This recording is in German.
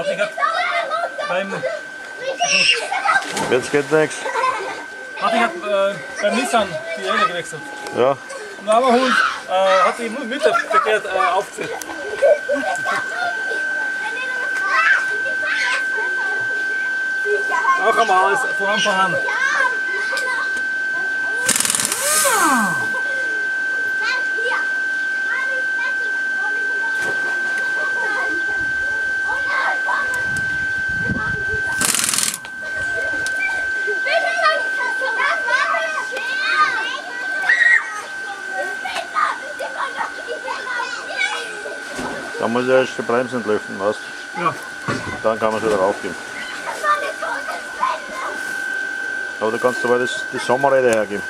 Warte, ich hab beim, Jetzt geht nichts. warte, ich hab äh, beim Nissan die Räder gewechselt. Ja, Und der arme Hund äh, hat die Mütter verkehrt äh, aufgesetzt. Auch einmal alles von Anfang an. Da muss ich erst die Bremse entlüften, weißt du? Ja. Dann kann man es wieder raufgeben. Aber du kannst aber das, die Sommerräder hergeben.